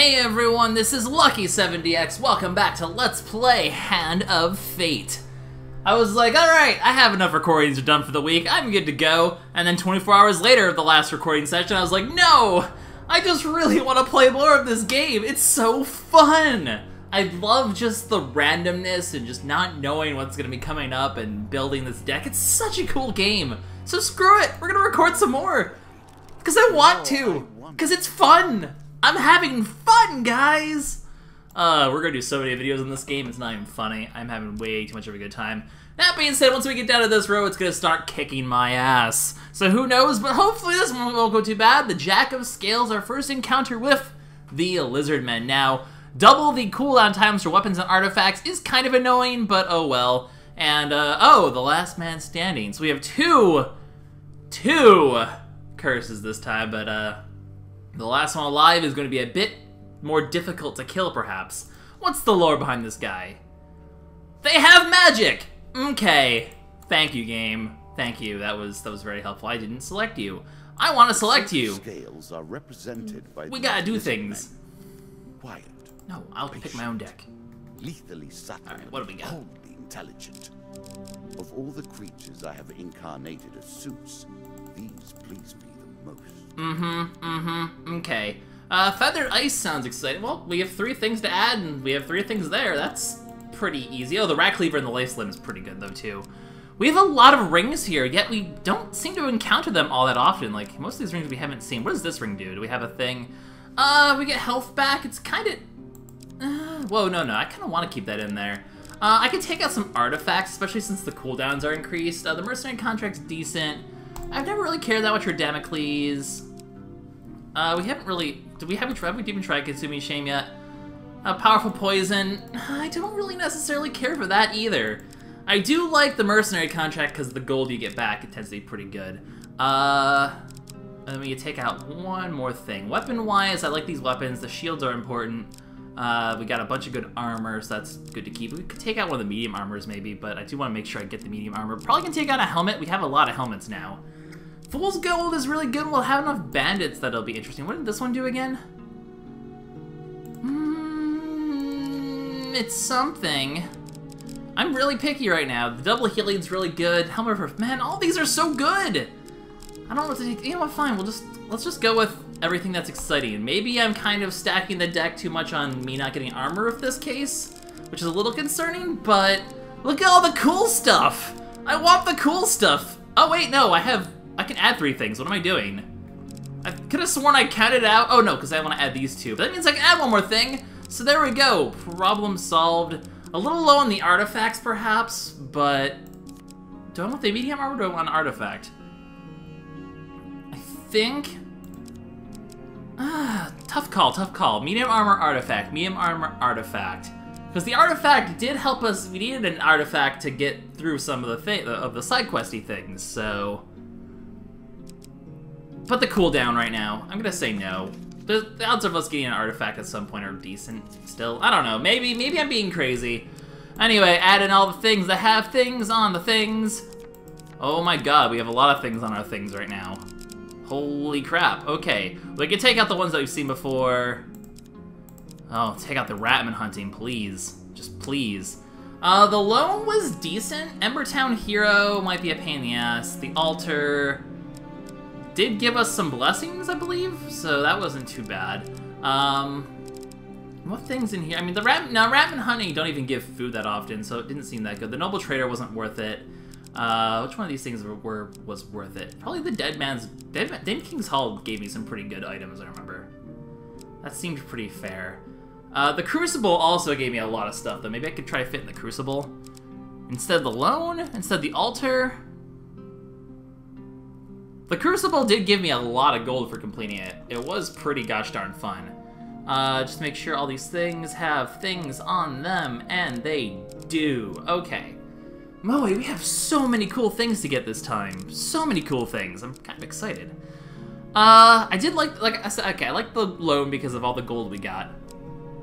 Hey everyone, this is LuckySevenDX. Welcome back to Let's Play Hand of Fate. I was like, alright, I have enough recordings done for the week, I'm good to go. And then 24 hours later of the last recording session, I was like, no! I just really want to play more of this game, it's so fun! I love just the randomness and just not knowing what's going to be coming up and building this deck. It's such a cool game. So screw it, we're going to record some more. Because I want to. Because it's fun. I'm having fun, guys! Uh, we're gonna do so many videos in this game, it's not even funny. I'm having way too much of a good time. That being said, once we get down to this row, it's gonna start kicking my ass. So who knows, but hopefully this one won't go too bad. The Jack of Scales, our first encounter with the Lizardmen. Now, double the cooldown times for weapons and artifacts is kind of annoying, but oh well. And, uh, oh, the last man standing. So we have two, two curses this time, but, uh, the last one alive is going to be a bit more difficult to kill, perhaps. What's the lore behind this guy? They have magic! Okay. Thank you, game. Thank you. That was that was very helpful. I didn't select you. I want to select you. Scales are represented by We gotta do things. Quiet, No, I'll pick my own deck. lethally subtle, what do we got? coldly intelligent. Of all the creatures I have incarnated as suits, these please me the most. Mm-hmm, mm-hmm, okay. Uh, Feathered Ice sounds exciting. Well, we have three things to add, and we have three things there. That's pretty easy. Oh, the Rat Cleaver and the Life Slim is pretty good, though, too. We have a lot of rings here, yet we don't seem to encounter them all that often. Like, most of these rings we haven't seen. What does this ring do? Do we have a thing? Uh, we get health back. It's kind of... Uh, whoa, no, no. I kind of want to keep that in there. Uh, I could take out some artifacts, especially since the cooldowns are increased. Uh, the Mercenary Contract's decent. I've never really cared that much for Damocles. Uh, we haven't really... Did we have, have we even tried Katsumi Shame yet? Uh, powerful Poison. I don't really necessarily care for that either. I do like the Mercenary Contract because the gold you get back, it tends to be pretty good. Uh... Then we take out one more thing. Weapon-wise, I like these weapons. The shields are important. Uh, we got a bunch of good armor, so that's good to keep. We could take out one of the medium armors maybe, but I do want to make sure I get the medium armor. Probably can take out a helmet. We have a lot of helmets now. Fool's Gold is really good. We'll have enough bandits that'll be interesting. What did this one do again? Mm, it's something. I'm really picky right now. The double healing's really good. Helmet of Man, all these are so good! I don't know what to You know what, fine. We'll just... Let's just go with everything that's exciting. Maybe I'm kind of stacking the deck too much on me not getting armor with this case, which is a little concerning, but look at all the cool stuff! I want the cool stuff! Oh wait, no, I have... I can add three things. What am I doing? I could have sworn I counted out. Oh no, because I want to add these two. But that means I can add one more thing. So there we go. Problem solved. A little low on the artifacts, perhaps, but... Do I want the medium armor or do I want an artifact? I think... Ah, tough call, tough call. Medium armor artifact, medium armor artifact. Because the artifact did help us, we needed an artifact to get through some of the of the side questy things, so... But the cooldown right now, I'm gonna say no. The, the odds of us getting an artifact at some point are decent still. I don't know, maybe, maybe I'm being crazy. Anyway, add in all the things that have things on the things. Oh my god, we have a lot of things on our things right now. Holy crap, okay. We can take out the ones that we've seen before. Oh, take out the Ratman hunting, please. Just please. Uh, the loan was decent. Embertown Hero might be a pain in the ass. The altar did give us some blessings, I believe, so that wasn't too bad. Um, what things in here? I mean, the rat now rat and honey don't even give food that often, so it didn't seem that good. The noble trader wasn't worth it. Uh, which one of these things were, were was worth it? Probably the Dead Man's Dead, Dead King's Hall gave me some pretty good items. I remember. That seemed pretty fair. Uh, the Crucible also gave me a lot of stuff, though. Maybe I could try to fit in the Crucible. Instead of the Loan, instead the Altar. The Crucible did give me a lot of gold for completing it. It was pretty gosh darn fun. Uh, just make sure all these things have things on them, and they do. Okay. Moe, we have so many cool things to get this time. So many cool things. I'm kind of excited. Uh, I did like, like I said, okay, I like the loan because of all the gold we got.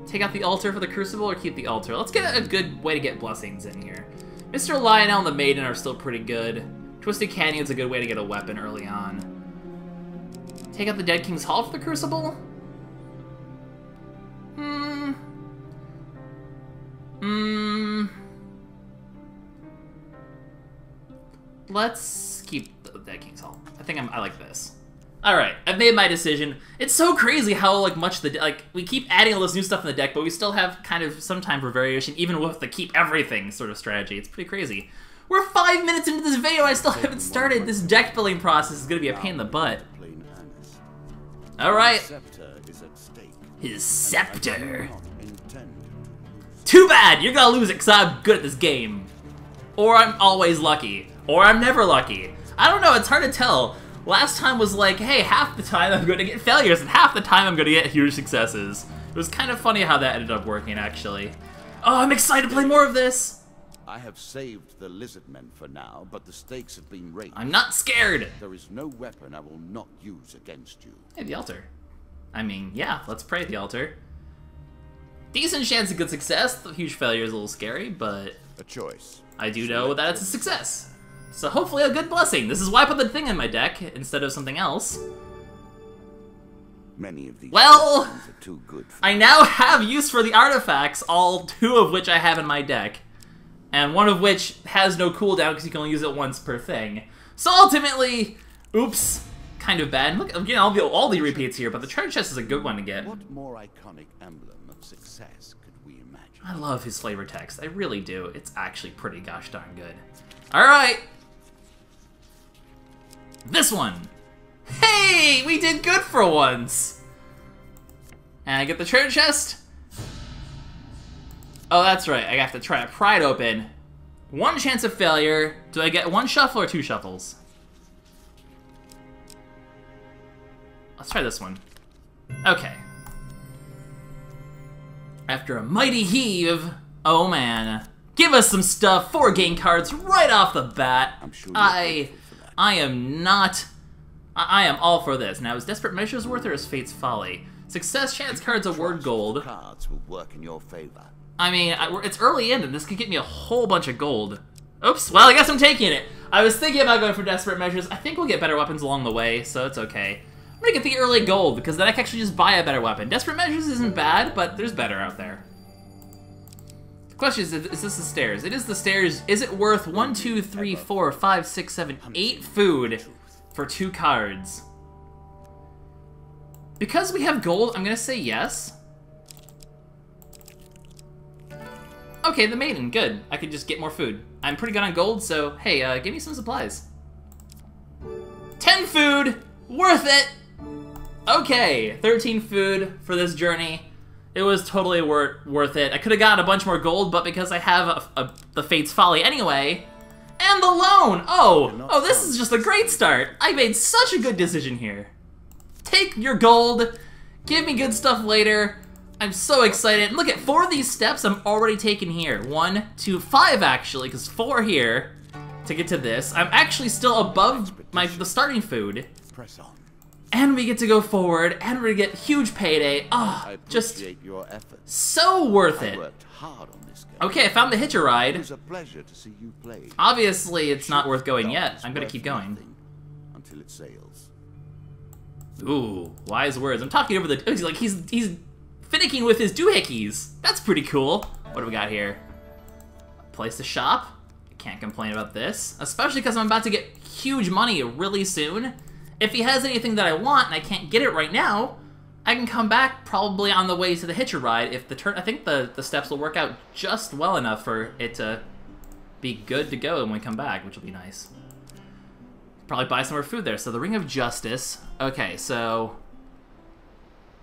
Take out the altar for the crucible or keep the altar? Let's get a good way to get blessings in here. Mr. Lionel and the Maiden are still pretty good. Twisted Canyon is a good way to get a weapon early on. Take out the Dead King's Hall for the Crucible? Hmm. Hmm. Let's keep the Dead King's Hall. I think I'm, I like this. All right, I've made my decision. It's so crazy how like much the like we keep adding all this new stuff in the deck, but we still have kind of some time for variation, even with the keep everything sort of strategy. It's pretty crazy. We're five minutes into this video, I still haven't started. This deck building process is gonna be a pain in the butt. All right, Scepter is at stake. his scepter. not intend to lose. Too bad, you're gonna lose it because I'm good at this game. Or I'm always lucky. Or I'm never lucky. I don't know, it's hard to tell. Last time was like, hey, half the time I'm gonna get failures, and half the time I'm gonna get huge successes. It was kind of funny how that ended up working, actually. Oh, I'm excited to play more of this! I have saved the lizard men for now, but the stakes have been raised. I'm not scared! There is no weapon I will not use against you. Hey, the altar. I mean, yeah, let's pray at the altar. Decent chance of good success. The huge failure is a little scary, but A choice. I do know that it's a success. So hopefully a good blessing. This is why I put the thing in my deck instead of something else. Many of these Well, are too good for I now have use for the artifacts, all two of which I have in my deck. And one of which has no cooldown because you can only use it once per thing. So ultimately, oops, kind of bad. Look, getting all the, all the repeats here, but the treasure chest is a good one to get. What more iconic emblem of success could we imagine? I love his flavor text. I really do. It's actually pretty gosh darn good. Alright. This one. Hey, we did good for once. And I get the treasure chest. Oh, that's right. I have to try to pry it open. One chance of failure. Do I get one shuffle or two shuffles? Let's try this one. Okay. After a mighty heave, oh man, give us some stuff. Four game cards right off the bat. I'm sure I, grateful for that. I am not. I, I am all for this. Now, is Desperate Measures worth or is Fate's Folly? Success chance cards award gold. Cards will work in your favor. I mean, I, it's early in, and this could get me a whole bunch of gold. Oops. Well, I guess I'm taking it. I was thinking about going for Desperate Measures. I think we'll get better weapons along the way, so it's okay. I'm gonna get the early gold because then I can actually just buy a better weapon. Desperate Measures isn't bad, but there's better out there. The question is, is this the stairs? It is the stairs. Is it worth one, two, three, four, five, six, seven, eight food for two cards? Because we have gold, I'm gonna say yes. Okay, the maiden, good. I could just get more food. I'm pretty good on gold, so hey, uh, give me some supplies. 10 food, worth it! Okay, 13 food for this journey. It was totally wor worth it. I could have gotten a bunch more gold, but because I have a, a, the Fate's Folly anyway, and the loan! Oh, oh, this is just a great start. I made such a good decision here. Take your gold, give me good stuff later. I'm so excited. Look at four of these steps I'm already taking here. One, two, five actually, because four here to get to this. I'm actually still above my the starting food. Press on. And we get to go forward, and we get huge payday. Ah, I Oh, just your efforts. so worth it. worked hard on this game. Okay, I found the Hitcher It ride. was a pleasure to see you play. Obviously, it's not worth going yet. I'm gonna keep going. Until it sails. Ooh, wise words. I'm talking over the. Oh, he's like he's he's finicking with his doohickeys. That's pretty cool. What do we got here? Place to shop. Can't complain about this, especially because I'm about to get huge money really soon. If he has anything that I want and I can't get it right now, I can come back probably on the way to the Hitcher ride if the turn. I think the the steps will work out just well enough for it to be good to go when we come back, which will be nice. Probably buy some more food there. So the Ring of Justice. Okay, so.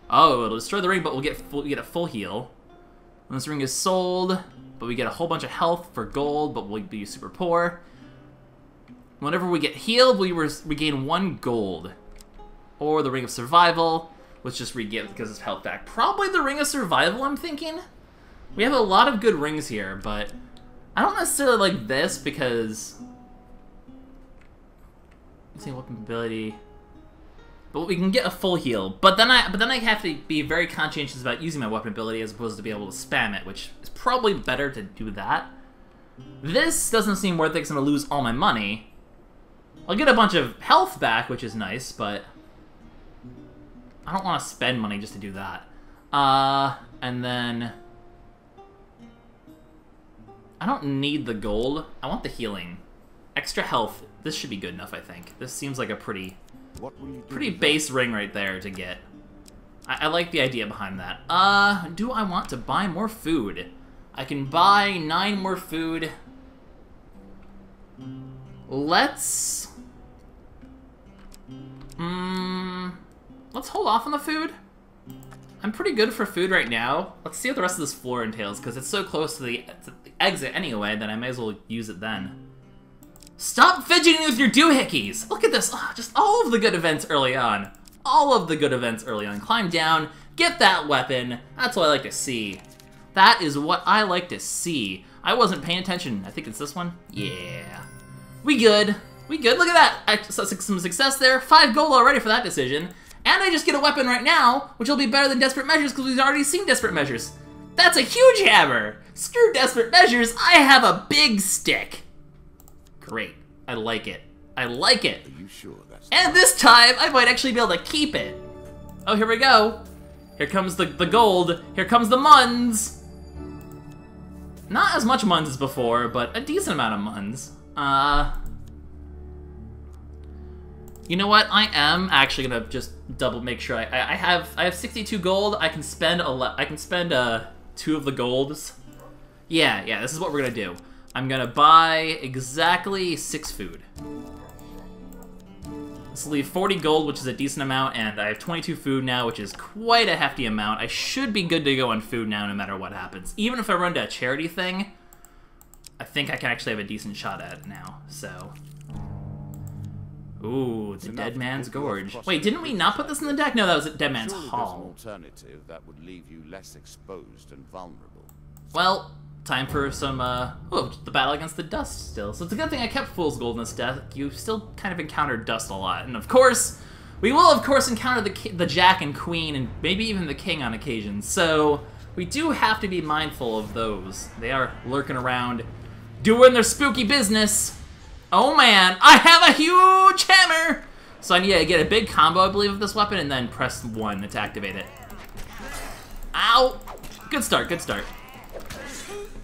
Oh, it'll destroy the ring, but we'll get full, we get a full heal. When this ring is sold, but we get a whole bunch of health for gold, but we'll be super poor. Whenever we get healed, we regain one gold. Or the Ring of Survival, which just regains because it's health back. Probably the Ring of Survival, I'm thinking. We have a lot of good rings here, but I don't necessarily like this because Let's see weapon ability. But we can get a full heal. But then I but then I have to be very conscientious about using my weapon ability as opposed to be able to spam it, which is probably better to do that. This doesn't seem worth it because I'm gonna lose all my money. I'll get a bunch of health back, which is nice, but I don't want to spend money just to do that. Uh, and then I don't need the gold. I want the healing. extra health. This should be good enough, I think. This seems like a pretty, What will you do? pretty base ring right there to get. I, I like the idea behind that. Uh, do I want to buy more food? I can buy nine more food. Let's... Hmm... Let's hold off on the food. I'm pretty good for food right now. Let's see what the rest of this floor entails, because it's so close to the, to the exit anyway that I may as well use it then. Stop fidgeting with your doohickeys! Look at this! Ah, just all of the good events early on. All of the good events early on. Climb down, get that weapon. That's what I like to see. That is what I like to see. I wasn't paying attention. I think it's this one. Yeah. We good. We good. Look at that. Some success there. Five gold already for that decision. And I just get a weapon right now, which will be better than Desperate Measures because we've already seen Desperate Measures. That's a huge hammer. Screw Desperate Measures. I have a big stick. Great. I like it. I like it. Are you sure that's And this time, I might actually be able to keep it. Oh, here we go. Here comes the, the gold. Here comes the muns. Not as much muns as before, but a decent amount of muns. Uh... You know what? I am actually gonna just double make sure I, I, I have I have 62 gold. I can spend a I can spend uh two of the golds. Yeah, yeah. This is what we're gonna do. I'm gonna buy exactly six food. This will leave 40 gold, which is a decent amount, and I have 22 food now, which is quite a hefty amount. I should be good to go on food now, no matter what happens. Even if I run to a charity thing, I think I can actually have a decent shot at it now, so... Ooh, the enough Dead Man's to put you off Gorge. Wait, didn't we not put this in the deck? No, that was at Dead Man's Hall. Alternative that would leave you less exposed and vulnerable. Well, time for some, uh, oh, the battle against the dust still. So it's a good thing I kept Fool's Gold in this deck. You still kind of encounter dust a lot. And of course, we will of course encounter the, the Jack and Queen and maybe even the King on occasion. So we do have to be mindful of those. They are lurking around, doing their spooky business. Oh man, I have a huge hammer! So I need to get a big combo, I believe, of this weapon and then press 1 to activate it. Ow! Good start, good start.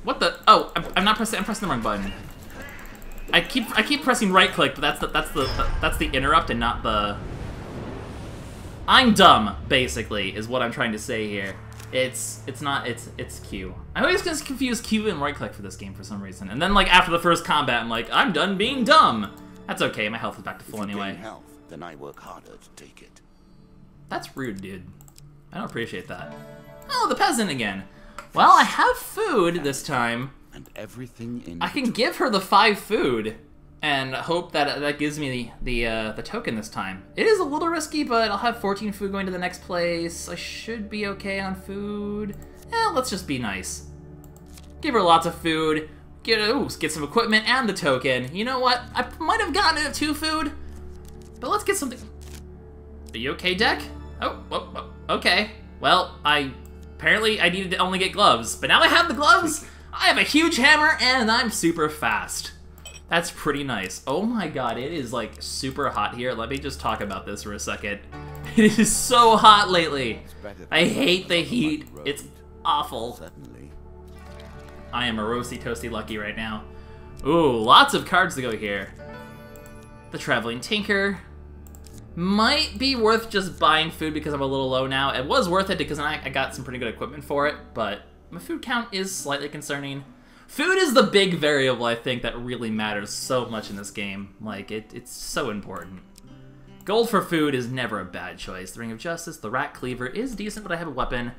What the? Oh, I'm, I'm not pressing. I'm pressing the wrong button. I keep I keep pressing right click, but that's the that's the that's the interrupt and not the. I'm dumb, basically, is what I'm trying to say here. It's it's not it's it's Q. I always just confuse Q and right click for this game for some reason, and then like after the first combat, I'm like, I'm done being dumb. That's okay. My health is back to If full you anyway. gain health, then I work harder to take it. That's rude, dude. I don't appreciate that. Oh, the peasant again. Well, I have food this time. And everything in I can give her the five food and hope that that gives me the the, uh, the token this time. It is a little risky, but I'll have 14 food going to the next place. I should be okay on food. Eh, let's just be nice. Give her lots of food. Get ooh, get some equipment and the token. You know what? I might have gotten it two food, but let's get something. Are you okay, Deck? Oh, oh, oh, okay. Well, I apparently I needed to only get gloves, but now I have the gloves. I have a huge hammer and I'm super fast. That's pretty nice. Oh my god, it is like super hot here. Let me just talk about this for a second. It is so hot lately. I hate the heat. It's awful. I am a roasty toasty lucky right now. Ooh, lots of cards to go here. The Traveling Tinker. Might be worth just buying food because I'm a little low now. It was worth it because I, I got some pretty good equipment for it, but my food count is slightly concerning. Food is the big variable, I think, that really matters so much in this game. Like, it, it's so important. Gold for food is never a bad choice. The Ring of Justice, the Rat Cleaver is decent, but I have a weapon.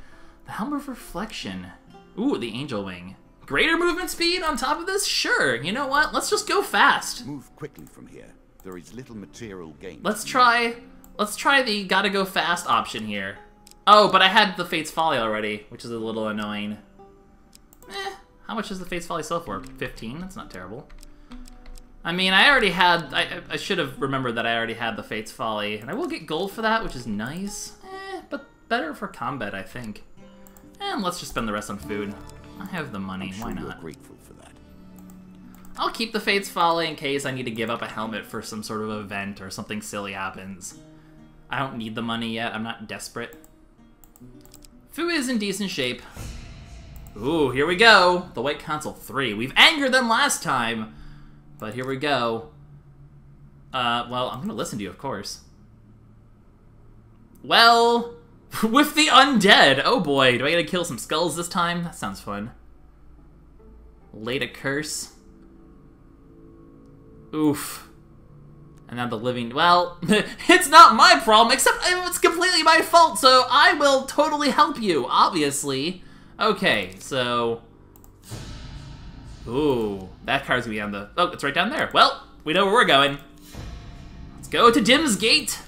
The Helm of Reflection. Ooh, the Angel Wing. Greater movement speed on top of this? Sure. You know what? Let's just go fast. Move quickly from here. There is little material gain. Let's try... Let's try the gotta go fast option here. Oh, but I had the Fate's Folly already, which is a little annoying. Eh, how much does the Fate's Folly sell for? 15? That's not terrible. I mean, I already had... I, I should have remembered that I already had the Fate's Folly, and I will get gold for that, which is nice. Eh, but better for combat, I think. And let's just spend the rest on food. I have the money, sure why not? grateful. I'll keep the Fate's Folly in case I need to give up a helmet for some sort of event or something silly happens. I don't need the money yet, I'm not desperate. Fu is in decent shape. Ooh, here we go! The White Council 3. We've angered them last time, But here we go. Uh, well, I'm gonna listen to you, of course. Well, with the undead. Oh boy, do I gotta kill some skulls this time? That sounds fun. Laid a curse. Oof. And now the living. Well, it's not my problem, except it's completely my fault, so I will totally help you, obviously. Okay, so. Ooh, that card's gonna be on the. Oh, it's right down there. Well, we know where we're going. Let's go to Dim's Gate.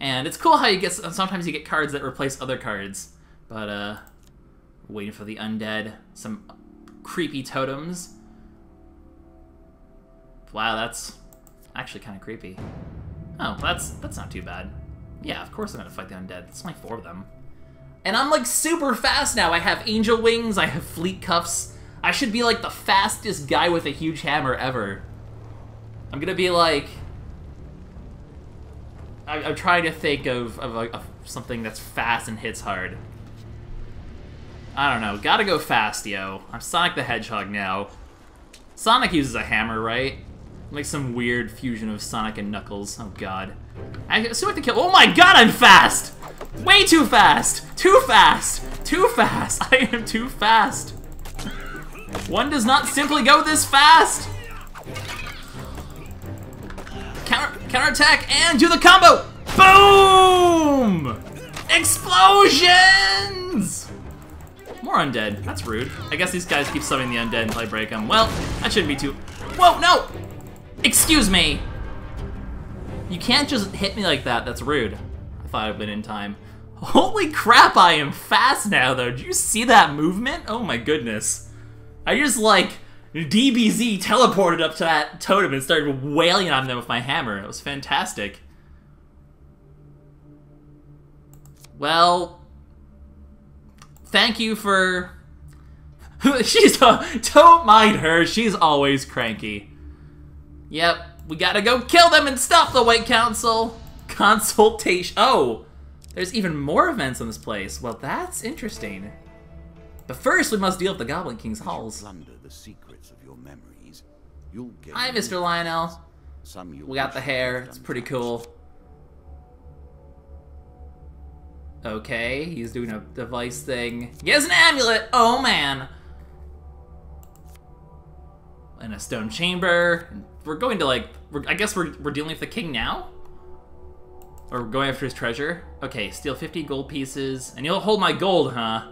And it's cool how you get sometimes you get cards that replace other cards. But uh waiting for the undead, some creepy totems. Wow, that's actually kind of creepy. Oh, that's that's not too bad. Yeah, of course I'm gonna fight the undead. It's only four of them. And I'm like super fast now. I have angel wings, I have fleet cuffs. I should be like the fastest guy with a huge hammer ever. I'm gonna be like I, am trying to think of, of, of something that's fast and hits hard. I don't know. Gotta go fast, yo. I'm Sonic the Hedgehog now. Sonic uses a hammer, right? Like some weird fusion of Sonic and Knuckles. Oh god. I assume I have to kill- Oh my god, I'm fast! Way too fast! Too fast! Too fast! I am too fast! One does not simply go this fast! Counter, counterattack and do the combo! Boom! Explosions! More undead. That's rude. I guess these guys keep summoning the undead until I break them. Well, that shouldn't be too... Whoa, no! Excuse me! You can't just hit me like that. That's rude. I thought I'd been in time. Holy crap, I am fast now, though. Do you see that movement? Oh my goodness. I just, like, DBZ teleported up to that totem and started wailing on them with my hammer. It was fantastic. Well, thank you for... She's... Don't mind her, she's always cranky. Yep, we gotta go kill them and stop the White Council! Consultation... Oh! There's even more events in this place. Well, that's interesting. But first, we must deal with the Goblin King's halls. The secrets of your memories. You'll get Hi, Mr. Lionel. Some We got the hair. It's pretty cool. Okay, he's doing a device thing. He has an amulet! Oh, man! And a stone chamber. We're going to, like... I guess we're, we're dealing with the king now? Or going after his treasure? Okay, steal 50 gold pieces. And you'll hold my gold, huh?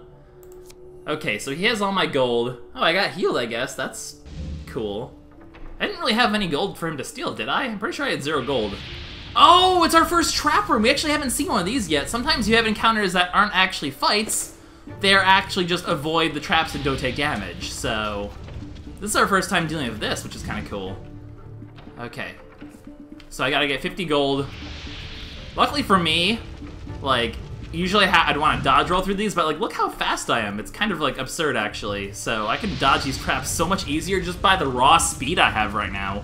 Okay, so he has all my gold. Oh, I got healed, I guess. That's cool. I didn't really have any gold for him to steal, did I? I'm pretty sure I had zero gold. Oh, it's our first trap room. We actually haven't seen one of these yet. Sometimes you have encounters that aren't actually fights. They're actually just avoid the traps and don't take damage. So, this is our first time dealing with this, which is kind of cool. Okay. So I gotta get 50 gold. Luckily for me, like, usually I'd want to dodge roll through these, but like, look how fast I am. It's kind of like absurd, actually. So I can dodge these traps so much easier just by the raw speed I have right now.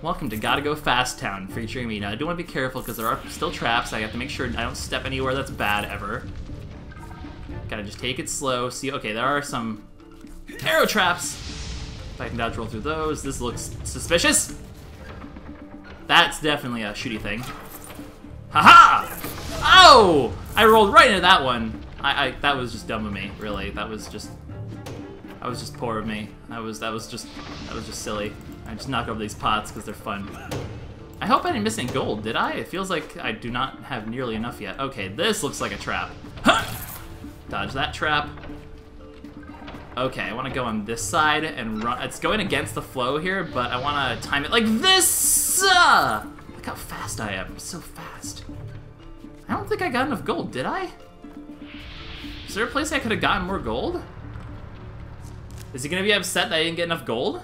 Welcome to Gotta Go Fast Town, featuring me. Now, I do want to be careful because there are still traps. I have to make sure I don't step anywhere that's bad ever. Gotta just take it slow. See, okay, there are some arrow traps. If I can dodge roll through those, this looks suspicious. That's definitely a shooty thing. Haha! -ha! Oh! I rolled right into that one. I, I that was just dumb of me, really. That was just that was just poor of me. That was that was just that was just silly. I just knock over these pots because they're fun. I hope I didn't miss any gold, did I? It feels like I do not have nearly enough yet. Okay, this looks like a trap. Huh! Dodge that trap. Okay, I want to go on this side and run. It's going against the flow here, but I want to time it like this! Uh! Look how fast I am. I'm so fast. I don't think I got enough gold, did I? Is there a place I could have gotten more gold? Is he gonna be upset that I didn't get enough gold?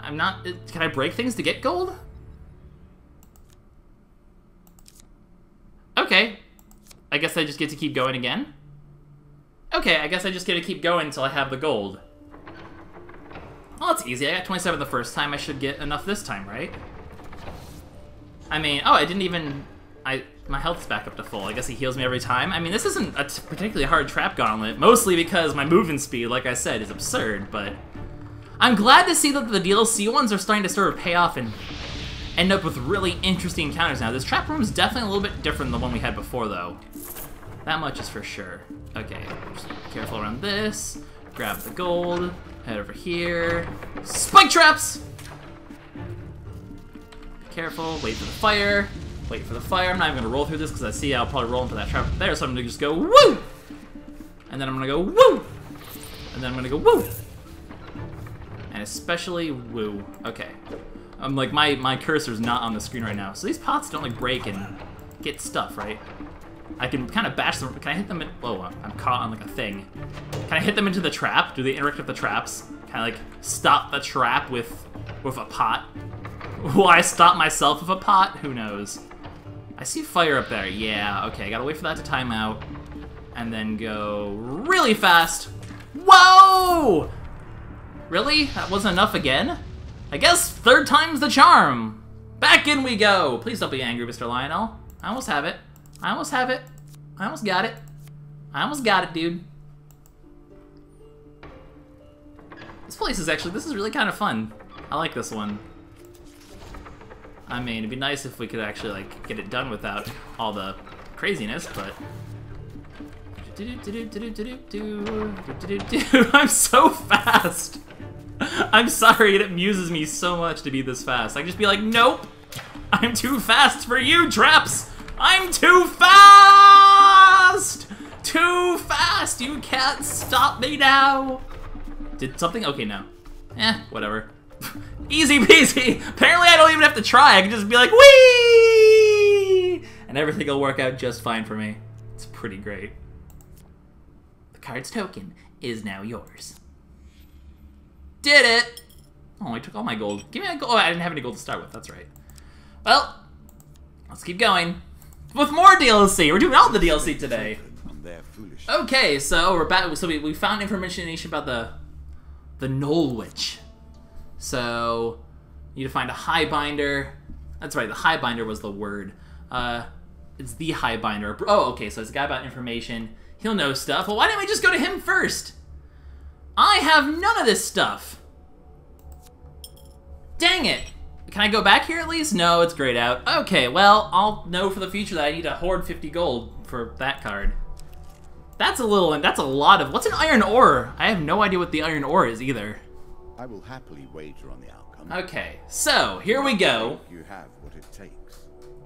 I'm not... Can I break things to get gold? Okay. I guess I just get to keep going again? Okay, I guess I just get to keep going until I have the gold. Well, that's easy. I got 27 the first time. I should get enough this time, right? I mean, oh, I didn't even... I My health's back up to full. I guess he heals me every time. I mean, this isn't a particularly hard trap gauntlet, mostly because my movement speed, like I said, is absurd, but... I'm glad to see that the DLC ones are starting to sort of pay off and end up with really interesting encounters now. This trap room is definitely a little bit different than the one we had before, though. That much is for sure. Okay, just careful around this. Grab the gold. Head over here. Spike traps! Be careful. Wait for the fire. Wait for the fire. I'm not even gonna roll through this because I see I'll probably roll into that trap there, so I'm gonna just go woo! And then I'm gonna go woo! And then I'm gonna go woo! And especially woo. Okay. I'm like, my, my cursor's not on the screen right now. So these pots don't like break and get stuff, right? I can kind of bash them. Can I hit them in, whoa, I'm caught on like a thing. Can I hit them into the trap? Do they interact with the traps? Can I like stop the trap with, with a pot? Will I stop myself with a pot? Who knows? I see fire up there. Yeah, okay, I gotta wait for that to time out. And then go really fast. Whoa! Really? That wasn't enough again? I guess third time's the charm. Back in we go. Please don't be angry, Mr. Lionel. I almost have it. I almost have it. I almost got it. I almost got it, dude. This place is actually, this is really kind of fun. I like this one. I mean, it'd be nice if we could actually, like, get it done without all the craziness, but... I'm so fast! I'm sorry, it amuses me so much to be this fast. I just be like, nope! I'm too fast for you, traps! I'm too fast! Too fast! You can't stop me now! Did something? Okay, no. Eh, whatever. Easy peasy! Apparently I don't even have to try, I can just be like, wee! And everything will work out just fine for me. It's pretty great. The card's token is now yours. Did it! Oh, I took all my gold. Give me a gold. Oh, I didn't have any gold to start with. That's right. Well, let's keep going. With more DLC! We're doing all the DLC today. Okay, so we're back. So we, we found information about the the Knoll Witch. So you need to find a Highbinder. That's right, the Highbinder was the word. Uh, it's the Highbinder. Oh, okay, so it's a guy about information. He'll know stuff. Well, why didn't we just go to him first? I have none of this stuff. Dang it. Can I go back here at least? No, it's grayed out. Okay, well, I'll know for the future that I need to hoard 50 gold for that card. That's a little, and that's a lot of, what's an iron ore? I have no idea what the iron ore is either. I will happily wager on the outcome. Okay, so, here we go. You have what it takes.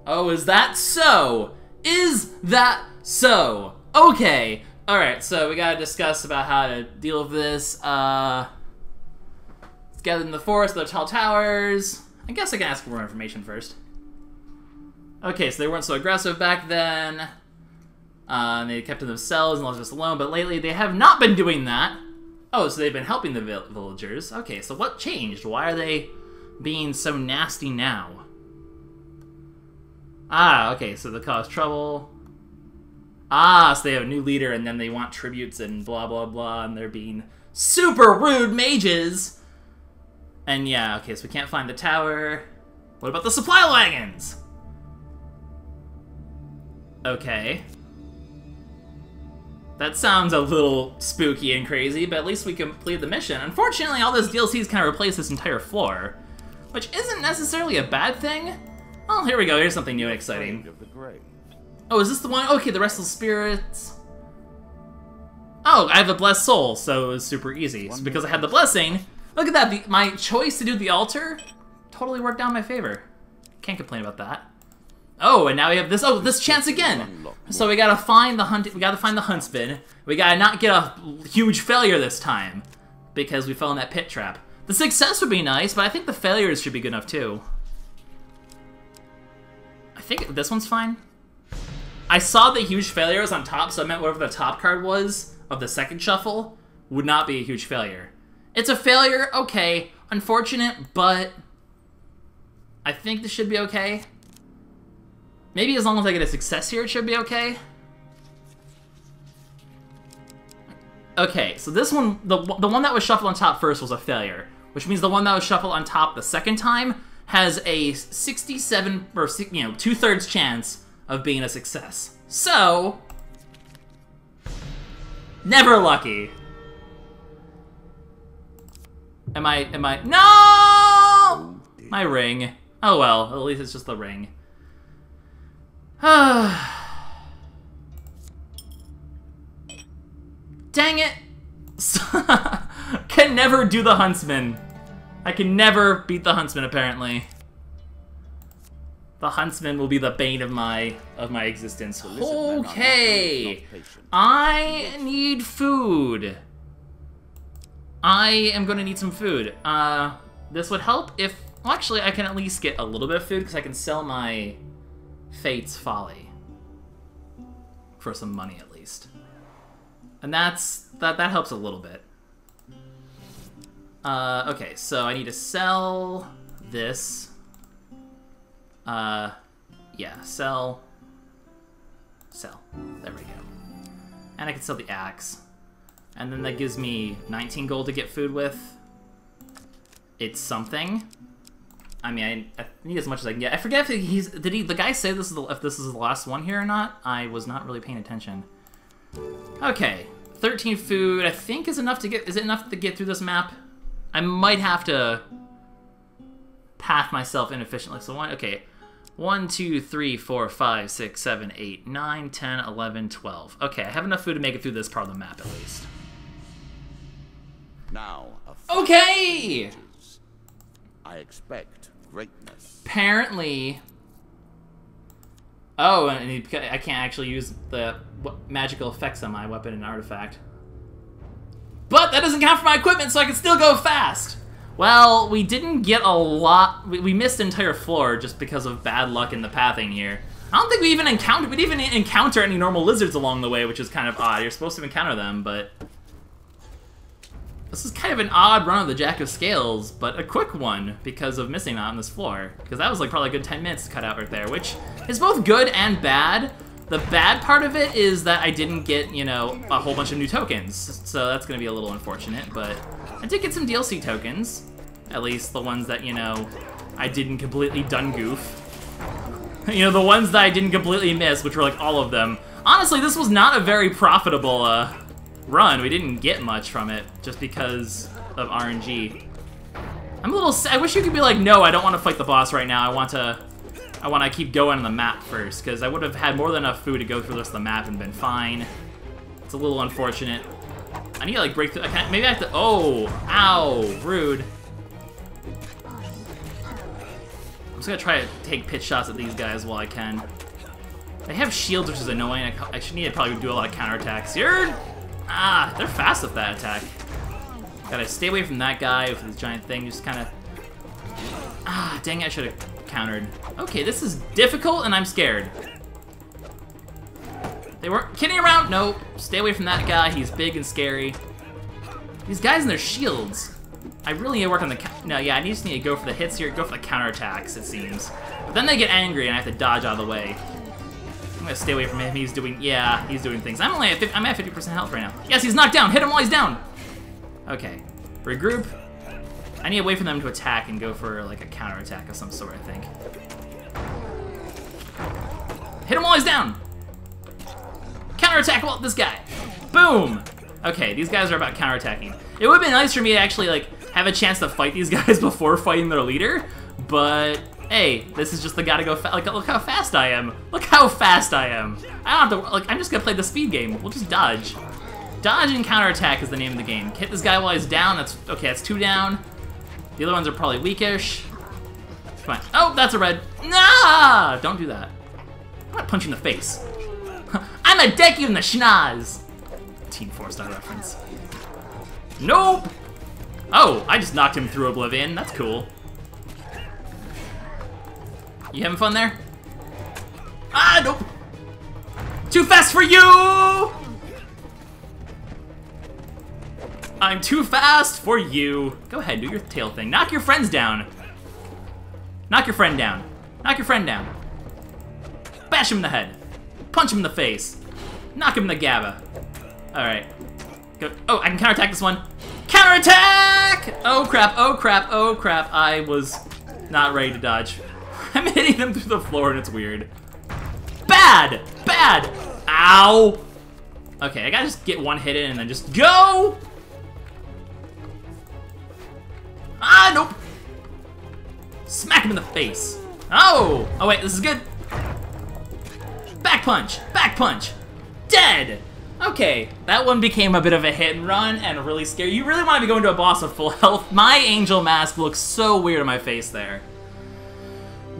Oh, is that so? Is that so? Okay, alright, so we gotta discuss about how to deal with this. Uh, let's gather in the forest, the tall towers. I guess I can ask for more information first. Okay, so they weren't so aggressive back then. Uh, they kept to themselves and left us alone, but lately they have not been doing that. Oh, so they've been helping the vill villagers. Okay, so what changed? Why are they being so nasty now? Ah, okay, so they cause trouble. Ah, so they have a new leader and then they want tributes and blah blah blah, and they're being super rude mages. And yeah, okay, so we can't find the tower. What about the supply wagons? Okay. That sounds a little spooky and crazy, but at least we completed the mission. Unfortunately, all those DLCs kind of replace this entire floor, which isn't necessarily a bad thing. Oh, here we go. Here's something new and exciting. Of the grave. Oh, is this the one? Okay, the restless spirits. Oh, I have a blessed soul, so it was super easy. So because I had the blessing, look at that. The, my choice to do the altar totally worked out in my favor. Can't complain about that. Oh, and now we have this. Oh, this chance again. So we gotta find the hunt. We gotta find the huntsman. We gotta not get a huge failure this time because we fell in that pit trap. The success would be nice, but I think the failures should be good enough too. I think this one's fine. I saw the huge failure was on top, so I meant whatever the top card was of the second shuffle would not be a huge failure. It's a failure, okay, unfortunate, but I think this should be okay. Maybe as long as I get a success here, it should be okay. Okay, so this one, the, the one that was shuffled on top first was a failure, which means the one that was shuffled on top the second time has a 67, or, you know, two-thirds chance of being a success. So, never lucky. Am I, am I, no! My ring. Oh well, at least it's just the ring. Dang it! can never do the huntsman. I can never beat the huntsman, apparently. The huntsman will be the bane of my of my existence. Okay, I need food. I am going to need some food. Uh, this would help if... Well, actually, I can at least get a little bit of food because I can sell my Fate's Folly for some money at least. And that's that that helps a little bit. Uh, okay, so I need to sell this. Uh, yeah, sell. Sell. There we go. And I can sell the axe. And then that gives me 19 gold to get food with. It's something. I mean, I, I need as much as I can get. I forget if he's did he the guy say this is the, if this is the last one here or not. I was not really paying attention. Okay, 13 food. I think is enough to get. Is it enough to get through this map? I might have to path myself inefficiently. So one, okay. 1, 2, 3, 4, 5, 6, 7, 8, 9, 10, 11, 12. Okay, I have enough food to make it through this part of the map at least. Now, okay! I expect greatness. Apparently... Oh, and I can't actually use the magical effects on my weapon and artifact. But that doesn't count for my equipment, so I can still go fast! Well, we didn't get a lot... We, we missed entire floor just because of bad luck in the pathing here. I don't think we even encountered... We didn't even encounter any normal lizards along the way, which is kind of odd. You're supposed to encounter them, but... This is kind of an odd run of the Jack of Scales, but a quick one because of missing that on this floor. Because that was like probably a good 10 minutes to cut out right there, which is both good and bad. The bad part of it is that I didn't get, you know, a whole bunch of new tokens, so that's going to be a little unfortunate, but I did get some DLC tokens. At least the ones that, you know, I didn't completely done goof. you know, the ones that I didn't completely miss, which were like all of them. Honestly, this was not a very profitable, uh, run. We didn't get much from it just because of RNG. I'm a little I wish you could be like, no, I don't want to fight the boss right now. I want to I want to keep going on the map first, because I would have had more than enough food to go through the rest of the map and been fine. It's a little unfortunate. I need to like break through. I maybe I have to. Oh, ow, rude. I'm just gonna try to take pitch shots at these guys while I can. They have shields, which is annoying. I, I should need to probably do a lot of counterattacks. You're Ah, they're fast with that attack. Gotta stay away from that guy with his giant thing, just kind of... Ah, dang it, I should have countered. Okay, this is difficult and I'm scared. They weren't kidding around. Nope. stay away from that guy. He's big and scary. These guys and their shields. I really need to work on the... No, yeah, I just need to go for the hits here, go for the counterattacks, it seems. But then they get angry and I have to dodge out of the way. I'm gonna stay away from him. He's doing, yeah, he's doing things. I'm only at 50, I'm at 50% health right now. Yes, he's knocked down. Hit him while he's down. Okay, regroup. I need a way for them to attack and go for like a counter attack of some sort. I think. Hit him while he's down. Counter attack well this guy. Boom. Okay, these guys are about counter attacking. It would have been nice for me to actually like have a chance to fight these guys before fighting their leader, but hey, this is just the gotta go Like, look how fast I am. Look how fast I am. I don't have to, like, I'm just gonna play the speed game. We'll just dodge. Dodge and counterattack is the name of the game. Hit this guy while he's down. That's, okay, that's two down. The other ones are probably weakish. Come on. Oh, that's a red. Nah! Don't do that. I'm not punching the face. I'm a deck you in the schnoz. Team 4-star reference. Nope! Oh, I just knocked him through Oblivion. That's cool. You having fun there? Ah, nope. Too fast for you! I'm too fast for you. Go ahead, do your tail thing. Knock your friends down. Knock your friend down. Knock your friend down. Bash him in the head. Punch him in the face. Knock him in the GABA. Alright. Go. Oh, I can counterattack this one. Counterattack! Oh crap, oh crap, oh crap. I was not ready to dodge. I'm hitting them through the floor and it's weird. Bad! Bad! Ow! Okay, I gotta just get one hit in and then just go! Ah, nope. Smack him in the face. Oh! Oh wait, this is good. Back punch! Back punch! Dead! Okay, that one became a bit of a hit and run and really scary. You really want to be going to a boss with full health. My angel mask looks so weird on my face there.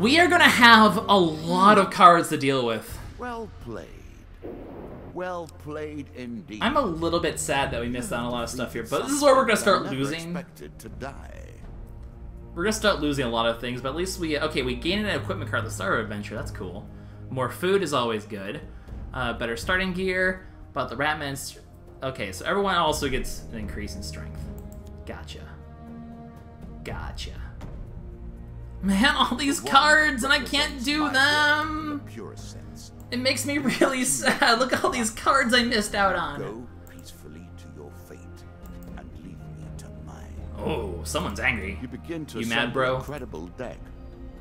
We are gonna have a lot of cards to deal with. Well played. Well played indeed. I'm a little bit sad that we missed out on a lot of stuff here, but this is where we're gonna start losing. To die. We're gonna start losing a lot of things, but at least we okay. We gained an equipment card at the start of adventure. That's cool. More food is always good. Uh, better starting gear. But the Ratman's okay. So everyone also gets an increase in strength. Gotcha. Gotcha. Man, all these cards and I can't do them. In the purest sense. It makes me really sad. Look at all these cards I missed out on. Go peacefully to your fate and leave me to mine. Oh, someone's angry. You begin to You mad, bro? a credible deck.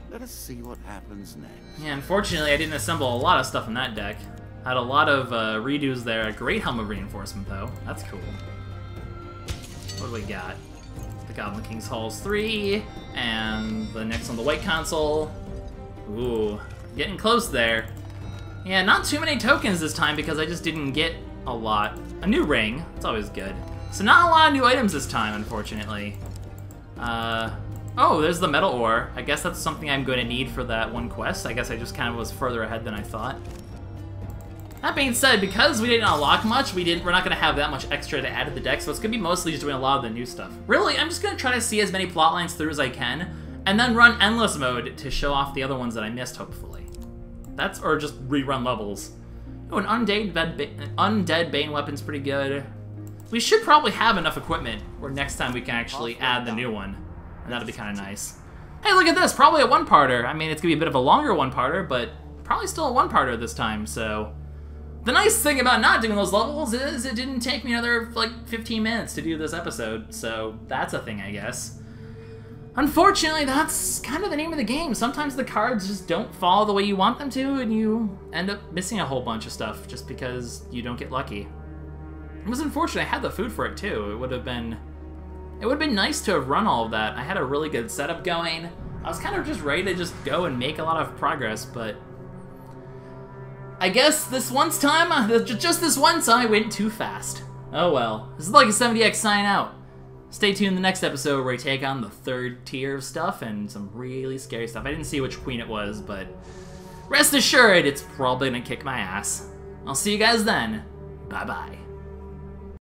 Let us see what happens next. Yeah, unfortunately, I didn't assemble a lot of stuff in that deck. Had a lot of uh, redos there. A great helmet reinforcement, though. That's cool. What do we got? The Goblin King's Halls 3, and the next on the white console. Ooh, getting close there. Yeah, not too many tokens this time because I just didn't get a lot. A new ring, it's always good. So not a lot of new items this time, unfortunately. Uh, oh, there's the metal ore. I guess that's something I'm going to need for that one quest. I guess I just kind of was further ahead than I thought. That being said, because we didn't unlock much, we didn't. We're not going to have that much extra to add to the deck, so it's going to be mostly just doing a lot of the new stuff. Really, I'm just going to try to see as many plot lines through as I can, and then run endless mode to show off the other ones that I missed, hopefully. That's or just rerun levels. Oh, an undead undead bane weapon's pretty good. We should probably have enough equipment where next time we can actually add the new one, and that'll be kind of nice. Hey, look at this! Probably a one-parter. I mean, it's gonna be a bit of a longer one-parter, but probably still a one-parter this time. So, the nice thing about not doing those levels is it didn't take me another like 15 minutes to do this episode. So that's a thing, I guess. Unfortunately, that's kind of the name of the game. Sometimes the cards just don't fall the way you want them to, and you end up missing a whole bunch of stuff just because you don't get lucky. It was unfortunate. I had the food for it too. It would have been, it would have been nice to have run all of that. I had a really good setup going. I was kind of just ready to just go and make a lot of progress, but I guess this once time, uh, just this once, I went too fast. Oh well. This is LuckySevenDX sign out. Stay tuned the next episode where we take on the third tier of stuff and some really scary stuff. I didn't see which queen it was, but rest assured, it's probably gonna kick my ass. I'll see you guys then. Bye bye.